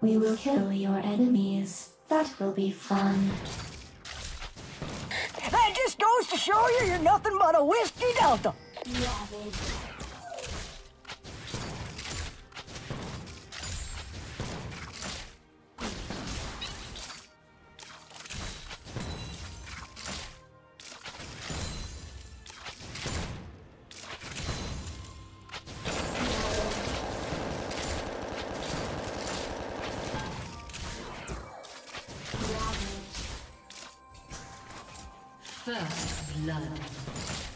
We will kill your enemies. That will be fun. That just goes to show you you're nothing but a whiskey delta. Ravage. First blood. Blue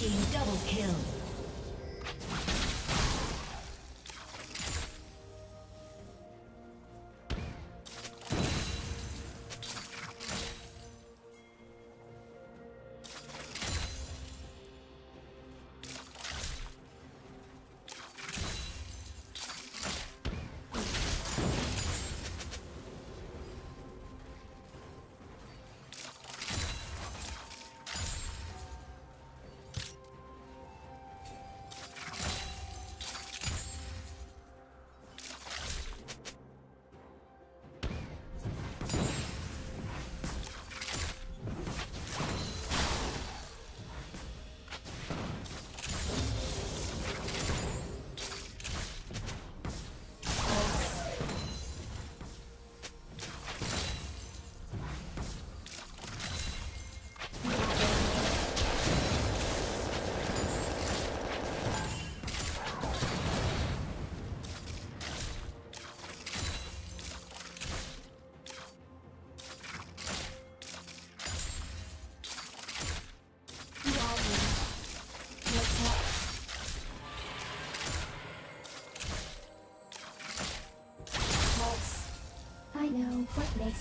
team double kill.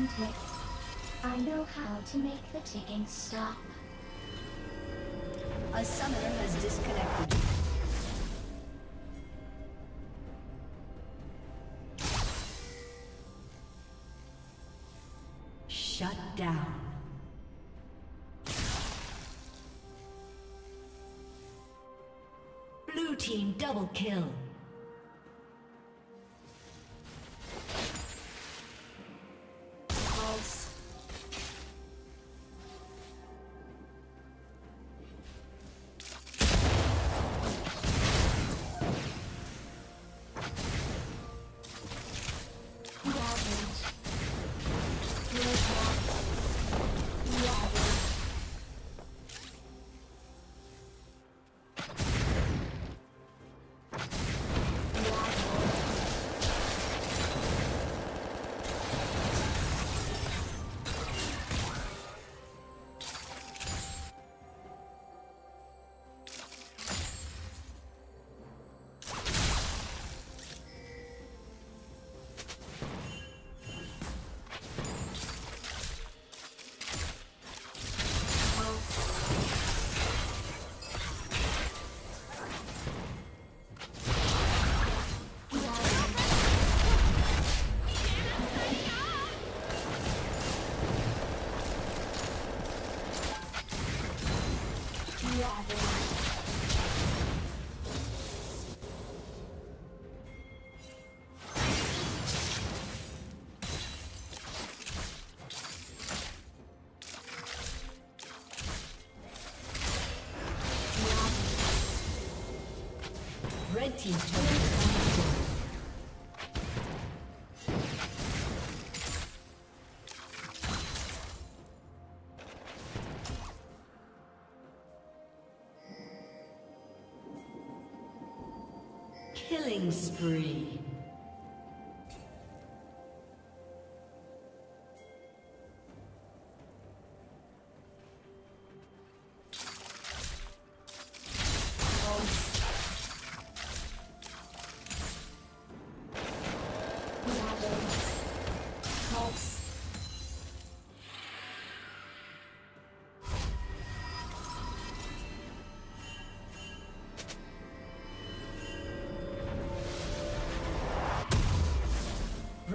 What makes them tick. I know how to make the ticking stop. A summoner has disconnected. Shut down. Blue team double kill. Red Team's turret Killing spree.